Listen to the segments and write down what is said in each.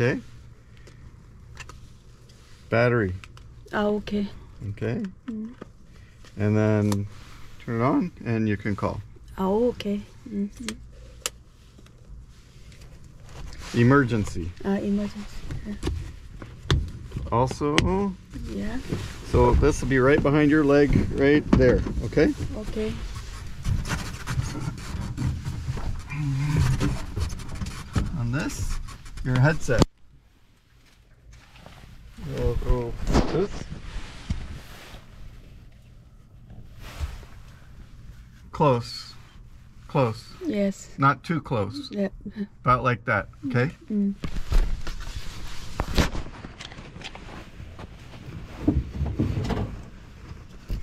Okay. Battery. Ah, okay. Okay. Mm. And then turn it on and you can call. Ah, okay. Mhm. Emergency. Ah, emergency. Also, Yeah. so this will be right behind your leg right there. Okay. Okay. On this, your headset. Go. Close. Close. Yes. Not too close. Yeah. About like that. Okay. Mm.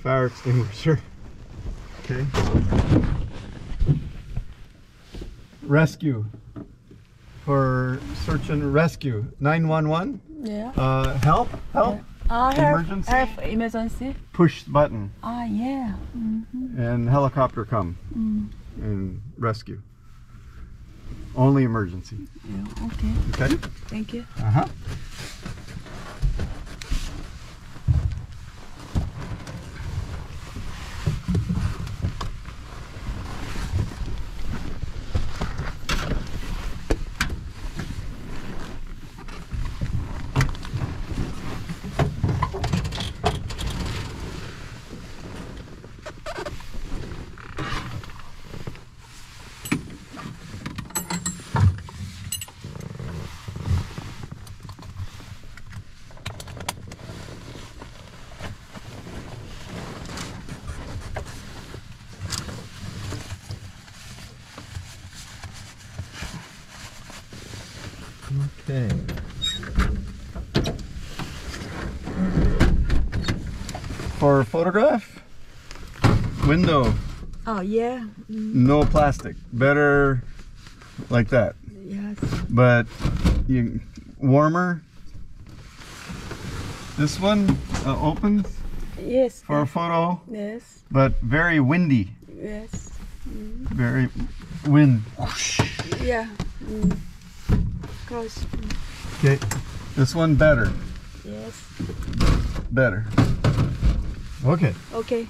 Fire extinguisher. Okay. Rescue. For search and rescue. 911. Yeah. Uh, help. Help. Ah, help. Emergency? Emergency. Push button. Ah, yeah. Mm-hmm. And helicopter come Mm. and rescue. Only emergency. Yeah. Okay. Okay. Thank you. Uh Okay. For photograph, window, Oh, yeah. Mm. no plastic. Better like that. Yes. But you warmer. This one uh, opens Yes. for a photo, Yes. but very windy. Yes. Very wind. Yeah. Mm. Okay. This one better. Yes. Better. Okay. Okay.